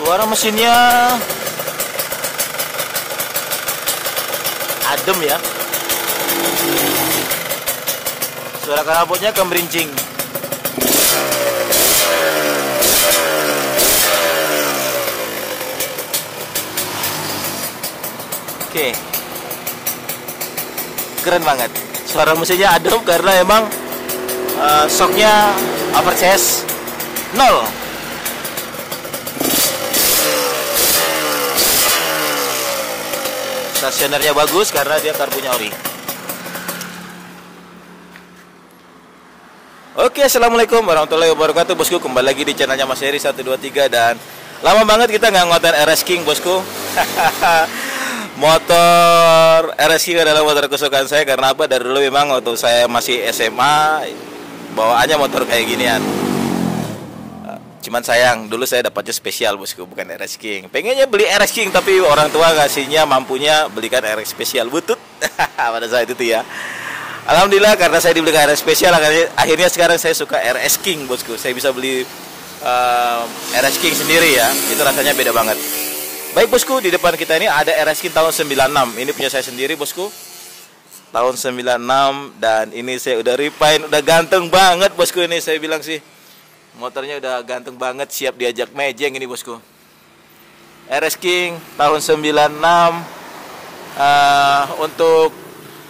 Suara mesinnya adem ya. Suara knalpotnya kemerincing. Oke. Keren banget. Suara mesinnya adem karena emang uh, shocknya overchase nol. Stasionernya bagus karena dia karbunya ori. Oke, assalamualaikum warahmatullahi wabarakatuh, bosku. Kembali lagi di channelnya Mas Heri 123 dan lama banget kita nggak ngoten RS King, bosku. motor RS King adalah motor kesukaan saya karena apa? Dari dulu memang waktu saya masih SMA bawaannya motor kayak ginian cuman sayang dulu saya dapatnya spesial bosku bukan RS King. Pengennya beli RS King tapi orang tua ngasihnya mampunya belikan RS spesial. Butut. Pada saat itu ya. Alhamdulillah karena saya dibelikan RS spesial akhirnya sekarang saya suka RS King bosku. Saya bisa beli uh, eh, RS King sendiri ya. Itu rasanya beda banget. Baik bosku di depan kita ini ada RS King tahun 96 ini punya saya sendiri bosku. Tahun 96 dan ini saya udah refine udah ganteng banget bosku ini saya bilang sih Motornya udah ganteng banget, siap diajak mejeng ini bosku. RS King tahun 96 uh, eh, untuk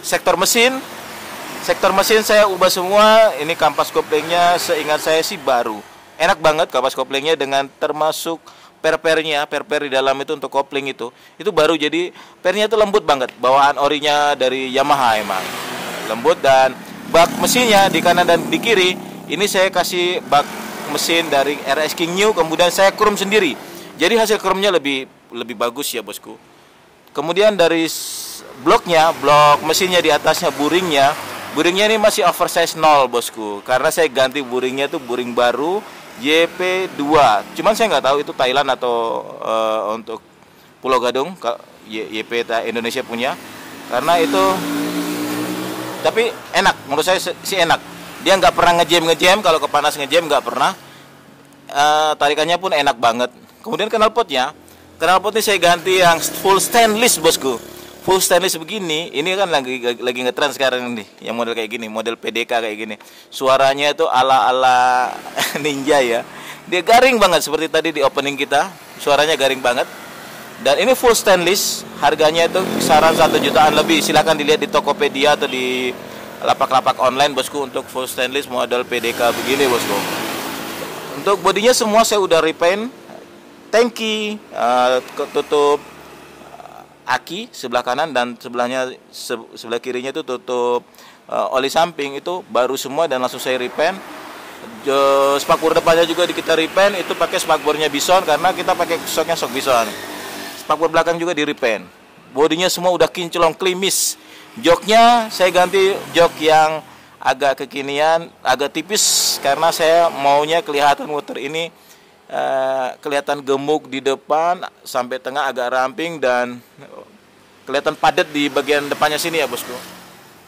sektor mesin. Sektor mesin saya ubah semua ini kampas koplingnya seingat saya sih baru. Enak banget kampas koplingnya dengan termasuk per-pernya per-per di dalam itu untuk kopling itu. Itu baru jadi pernya itu lembut banget bawaan orinya dari Yamaha emang. Lembut dan bak mesinnya di kanan dan di kiri ini saya kasih bak mesin dari RS King New kemudian saya krum sendiri. Jadi hasil kromnya lebih lebih bagus ya bosku. Kemudian dari bloknya blok mesinnya di atasnya buringnya buringnya ini masih oversize nol bosku. Karena saya ganti buringnya itu buring baru YP2 cuman saya nggak tahu itu Thailand atau uh, untuk Pulau Gadung YP Indonesia punya. Karena itu tapi enak menurut saya sih enak dia nggak pernah ngejam ngejam kalau kepanas ngejam nggak pernah. Uh, tarikannya pun enak banget. Kemudian knalpotnya knalpot ini saya ganti yang full stainless bosku. Full stainless begini ini kan lagi lagi ngetren sekarang nih yang model kayak gini model PDK kayak gini. Suaranya itu ala ala ninja ya. Dia garing banget seperti tadi di opening kita. Suaranya garing banget. Dan ini full stainless harganya itu kisaran satu jutaan lebih. Silahkan dilihat di Tokopedia atau di lapak-lapak online bosku untuk full stainless model PDK begini bosku. Untuk bodinya semua saya udah repaint tangki uh, tutup uh, aki sebelah kanan dan sebelahnya se sebelah kirinya itu tutup uh, oli samping itu baru semua dan langsung saya repaint. Spakbor depannya juga di kita repaint itu pakai spakbornya bison karena kita pakai shocknya shock bison. Spakbor belakang juga di repaint bodinya semua udah kinclong klimis Joknya saya ganti jok yang agak kekinian, agak tipis karena saya maunya kelihatan motor ini uh, kelihatan gemuk di depan sampai tengah agak ramping dan kelihatan padat di bagian depannya sini ya bosku.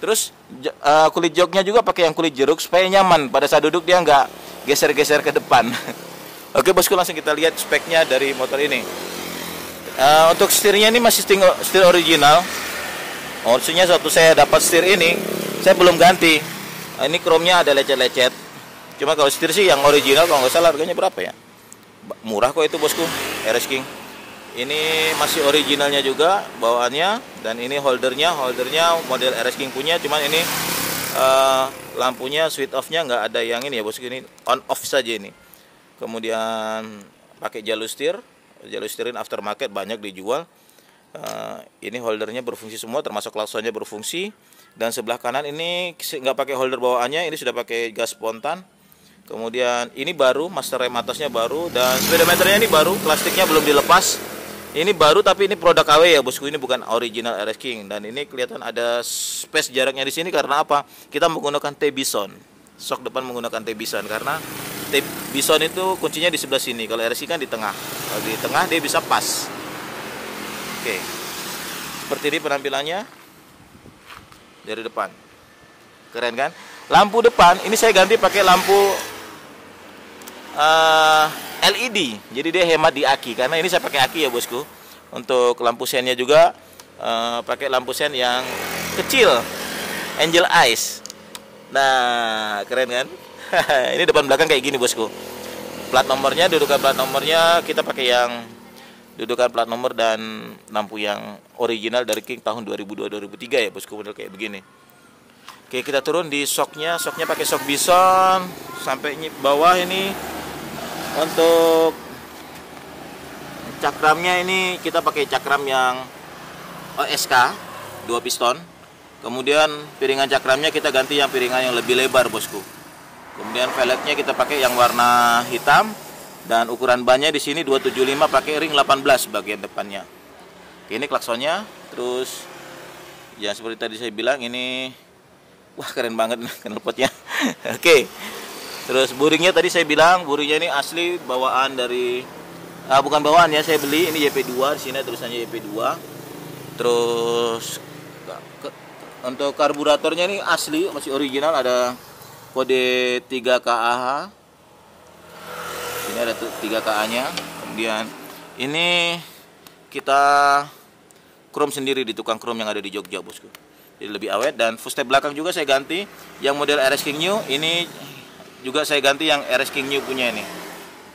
Terus uh, kulit joknya juga pakai yang kulit jeruk supaya nyaman pada saat duduk dia nggak geser-geser ke depan. Oke bosku langsung kita lihat speknya dari motor ini. Uh, untuk setirnya ini masih setir original maksudnya suatu saya dapat setir ini saya belum ganti. Nah, ini chrome-nya ada lecet-lecet. Cuma kalau setir sih yang original kalau nggak salah harganya berapa ya? Murah kok itu bosku RS King. Ini masih originalnya juga bawaannya dan ini holdernya. Holdernya model RS King punya cuman ini uh, lampunya switch off-nya nggak ada yang ini ya bosku. Ini on off saja ini. Kemudian pakai jalur setir. Jalur setirin aftermarket banyak dijual uh, ini holdernya berfungsi semua termasuk klaksonnya berfungsi. Dan sebelah kanan ini nggak pakai holder bawaannya ini sudah pakai gas spontan. Kemudian ini baru master rem atasnya baru dan speedometernya ini baru plastiknya belum dilepas. Ini baru tapi ini produk KW ya bosku ini bukan original RS King. Dan ini kelihatan ada space jaraknya di sini karena apa? Kita menggunakan T Bison. Sok depan menggunakan T Bison karena T Bison itu kuncinya di sebelah sini. Kalau RS King kan di tengah. Kalau di tengah dia bisa pas Oke. Seperti ini penampilannya. Dari depan. Keren kan? Lampu depan ini saya ganti pakai lampu uh, LED jadi dia hemat di aki karena ini saya pakai aki ya bosku. Untuk lampu sennya juga uh, pakai lampu sen yang kecil. Angel eyes. Nah keren kan? Ini depan belakang kayak gini bosku. Plat nomornya dudukan plat nomornya kita pakai yang dudukan plat nomor dan lampu yang original dari King tahun 2002-2003 ya bosku model kayak begini. Oke kita turun di soknya. Soknya pakai sok bison. Sampai bawah ini. Untuk cakramnya ini kita pakai cakram yang OSK dua piston. Kemudian piringan cakramnya kita ganti yang piringan yang lebih lebar bosku. Kemudian velgnya kita pakai yang warna hitam dan ukuran bannya di sini 275 pakai ring 18 bagian depannya. Ini klaksonnya terus ya seperti tadi saya bilang ini wah keren banget nih knalpotnya. Oke okay. terus buringnya tadi saya bilang buringnya ini asli bawaan dari ah, bukan bawaan ya saya beli ini YP2 di sini tulisannya YP2 terus untuk karburatornya ini asli masih original ada kode 3KAH ini ada 3KA nya kemudian ini kita chrome sendiri di tukang chrome yang ada di Jogja bosku. Jadi lebih awet dan footstep belakang juga saya ganti yang model RS King New. Ini juga saya ganti yang RS King New punya ini.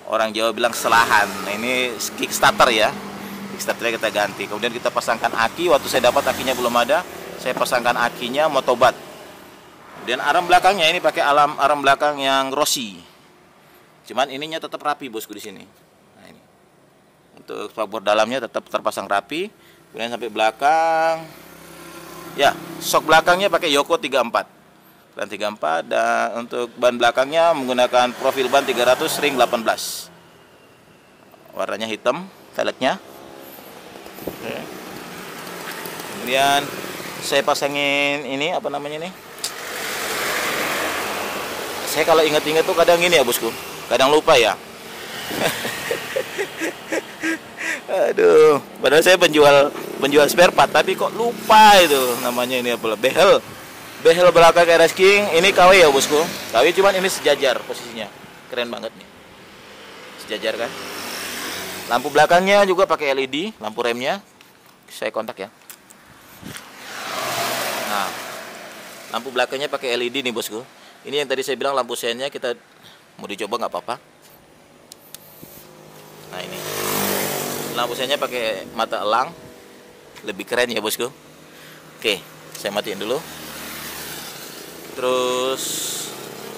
Orang Jawa bilang selahan. Nah, ini Kickstarter ya. Kickstarter kita ganti. Kemudian kita pasangkan aki. Waktu saya dapat akinya belum ada saya pasangkan akinya motobat. Dan arm belakangnya ini pakai alam arm belakang yang Rossi cuman ininya tetap rapi bosku di sini nah ini untuk spakbor dalamnya tetap terpasang rapi kemudian sampai belakang Ya, sok belakangnya pakai Yoko 34. Dan 34 dan untuk ban belakangnya menggunakan profil ban 300 ring 18. Warnanya hitam, velgnya. Kemudian saya pasangin ini apa namanya nih? Saya kalau ingat-ingat tuh kadang ini ya bosku, kadang lupa ya. Aduh, padahal saya penjual penjual spare part tapi kok lupa itu namanya ini apa? Behel. Behel belakang RS King ini KW ya bosku. KW cuman ini sejajar posisinya. Keren banget nih. Sejajar kan? Lampu belakangnya juga pakai LED, lampu remnya saya kontak ya. Nah, lampu belakangnya pakai LED nih bosku. Ini yang tadi saya bilang lampu sennya kita mau dicoba nggak apa-apa. Nah ini. Lampu senya pakai mata elang. Lebih keren ya bosku. Oke saya matiin dulu. Terus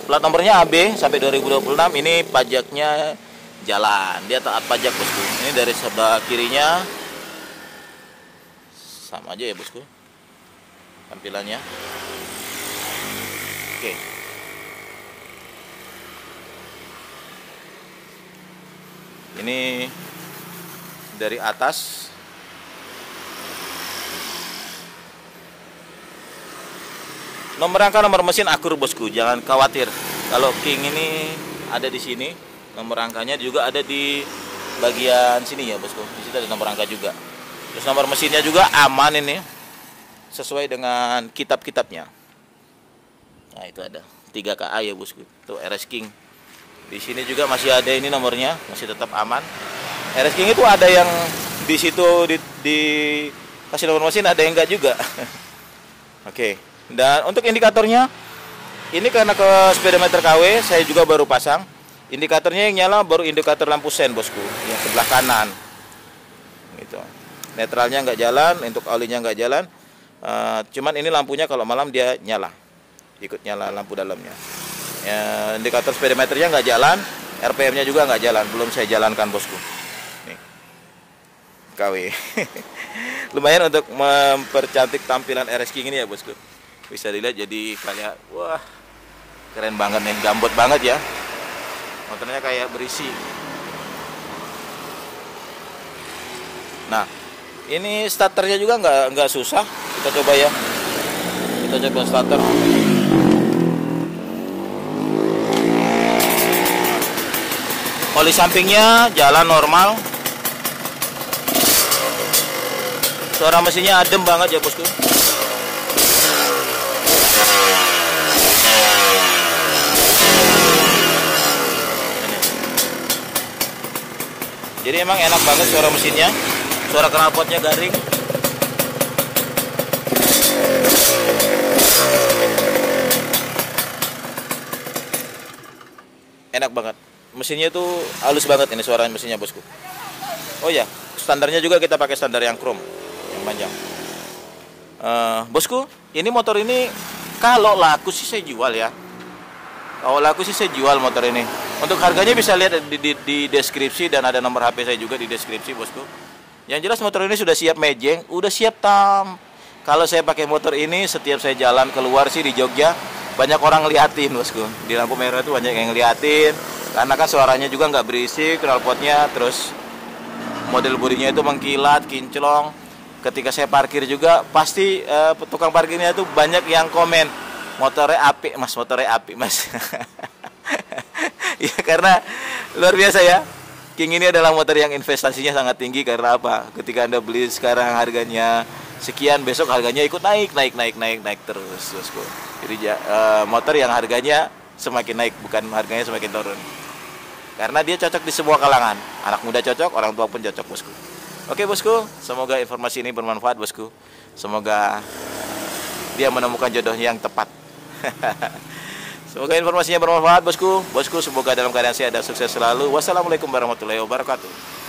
plat nomornya AB sampai 2026 ini pajaknya jalan. Dia taat pajak bosku. Ini dari sebelah kirinya. Sama aja ya bosku. Tampilannya. Oke ini dari atas. Nomor rangka nomor mesin akur bosku. Jangan khawatir. Kalau King ini ada di sini nomor rangkanya juga ada di bagian sini ya bosku. Di situ ada nomor rangka juga. Terus nomor mesinnya juga aman ini sesuai dengan kitab-kitabnya. Nah itu ada. 3 KA ya bosku. Itu RS King di sini juga masih ada ini nomornya masih tetap aman. RS King itu ada yang di situ di, di kasih nomor mesin ada yang enggak juga. Oke dan untuk indikatornya ini karena ke speedometer KW saya juga baru pasang. Indikatornya yang nyala baru indikator lampu sen bosku yang sebelah kanan. Gitu. Netralnya nggak jalan untuk olinya nggak jalan. Uh, cuman ini lampunya kalau malam dia nyala ikut nyala lampu dalamnya ya, indikator speedometernya nggak jalan RPM nya juga nggak jalan. Belum saya jalankan bosku. KW lumayan untuk mempercantik tampilan RS King ini ya bosku. Bisa dilihat jadi kayak wah keren banget nih. Gambot banget ya. Motornya kayak berisi. Nah ini starternya juga nggak nggak susah. Kita coba ya. Kita coba starter oli sampingnya jalan normal. Suara mesinnya adem banget ya bosku. jadi emang enak banget suara mesinnya. Suara knalpotnya garing enak banget mesinnya itu halus banget ini suara mesinnya bosku. Oh ya standarnya juga kita pakai standar yang chrome yang panjang. Uh, bosku ini motor ini kalau laku sih saya jual ya. Kalau laku sih saya jual motor ini. Untuk harganya bisa lihat di, di, di deskripsi dan ada nomor HP saya juga di deskripsi bosku. Yang jelas motor ini sudah siap mejeng udah siap tam. Kalau saya pakai motor ini setiap saya jalan keluar sih di Jogja banyak orang ngeliatin bosku. Di lampu merah itu banyak yang ngeliatin karena kan suaranya juga nggak berisik knalpotnya terus model bodinya itu mengkilat kinclong. Ketika saya parkir juga pasti uh, tukang parkirnya itu banyak yang komen motornya api mas motornya api mas. Ya karena luar biasa ya. King ini adalah motor yang investasinya sangat tinggi karena apa? Ketika anda beli sekarang harganya sekian besok harganya ikut naik naik naik naik naik terus bosku jadi uh, motor yang harganya semakin naik bukan harganya semakin turun karena dia cocok di semua kalangan. Anak muda cocok orang tua pun cocok bosku. Oke bosku semoga informasi ini bermanfaat bosku. Semoga dia menemukan jodohnya yang tepat. Semoga informasinya bermanfaat bosku. Bosku semoga dalam keadaan sehat dan sukses selalu. Wassalamualaikum warahmatullahi wabarakatuh